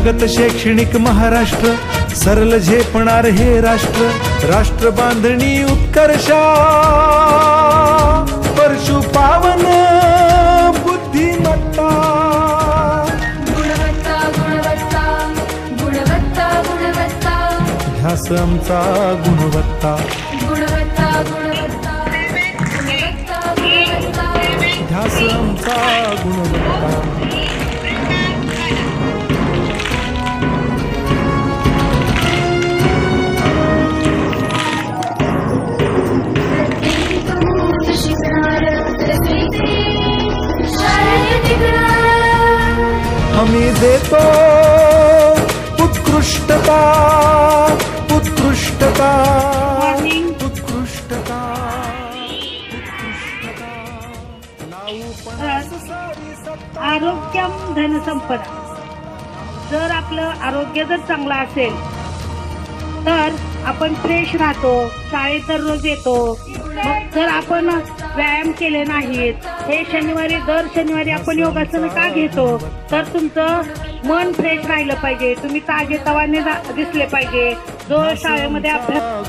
प्रगत शैक्षणिक महाराष्ट्र सरल झेपणार हे राष्ट्र राष्ट्र बांधणी उत्कर्षा. परशु पावन बुद्धिमत्ता. गुणवत्ता गुणवत्ता गुणवत्ता गुणवत्ता. ध्यास आमचा गुणवत्ता. गुणवत्ता गुणवत्ता गुणवत्ता गुणवत्ता. ध्यास आमचा गुणवत्ता. हमी देतो उत्कृष्टता उत्कृष्टता उत्कृष्टता उत्कृष्टता. आरोग्यम धनसंपदा जर आपलं आरोग्य जर चांगलं असेल तर आपण फ्रेश राहतो शाळेत दररोज येतो. मग जर आपण व्यायाम केले नाहीत हे शनिवारी दर शनिवारी आपण योगासन का घेतो? तर तुमचं मन फ्रेश राहिलं पाहिजे. तुम्ही ताजे तवाने दिसले पाहिजे. जो शाळेमध्ये अभ्यास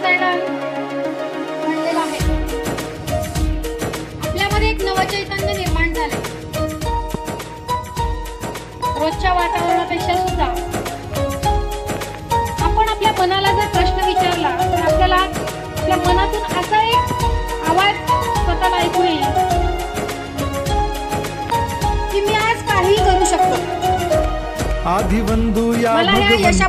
जे म्हणलेलं आहे. आपल्यामध्ये एक नवं चैतन्य निर्माण झालं रोजच्या वातावरणापेक्षा सुद्धा आधी बंधू या भगवंता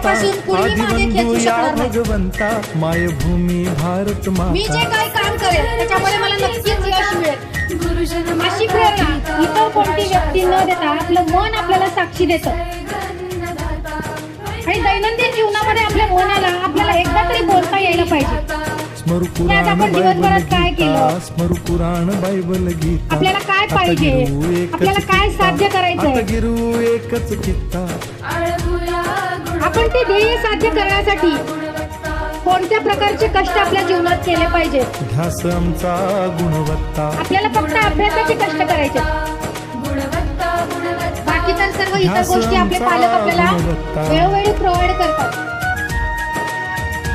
आधी बंधू या. भगवंता मायभूमी भारत मी जे माता काही काम करेल त्याच्यामध्ये मला नक्कीच यश मिळेल. गुरुजन अशी प्रेरणा इतर कोणती व्यक्ती न देता आपलं मन आपल्याला साक्षी देतं. आणि दैनंदिन जीवनामध्ये आपल्या मनाला आपल्याला एकदा तरी बोलता यायला पाहिजे. स्मरू पुराण आपण बायबल दिवसभरात काय गीता केलं? स्मरू पुराण बायबल गीता आपल्याला काय पाहिजे? आपल्याला काय. साध्य करायचंय? आता गिरू एकच चित्ता आपण ते ध्येय साध्य करण्यासाठी कोणत्या प्रकारचे कष्ट आपल्या जीवनात केले पाहिजेत ध्यास आमचा गुणवत्ता आपल्याला फक्त अभ्यासाचे कष्ट करायचे बाकी तर सर्व इतर गोष्टी आपले पालक आपल्याला. वेळोवेळी प्रोव्हाइड करतात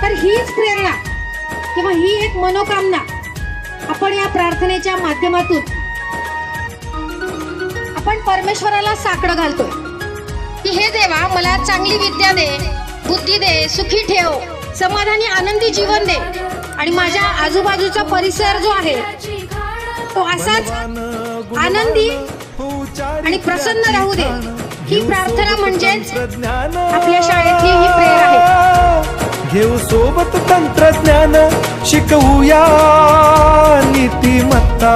तर हीच प्रेरणा किंवा ही एक मनोकामना आपण या प्रार्थनेच्या माध्यमातून आपण परमेश्वराला साकडं घालतोय. की हे देवा मला चांगली विद्या दे बुद्धी दे सुखी ठेव समाधानी आनंदी जीवन दे. आणि माझ्या आजूबाजूचा परिसर जो आहे तो असाच आनंदी आणि प्रसन्न राहू दे. ही प्रार्थना म्हणजेच आपल्या शाळेतली ही प्रेयर आहे. घेऊ सोबत तंत्रज्ञान शिकवूया नीतिमत्ता.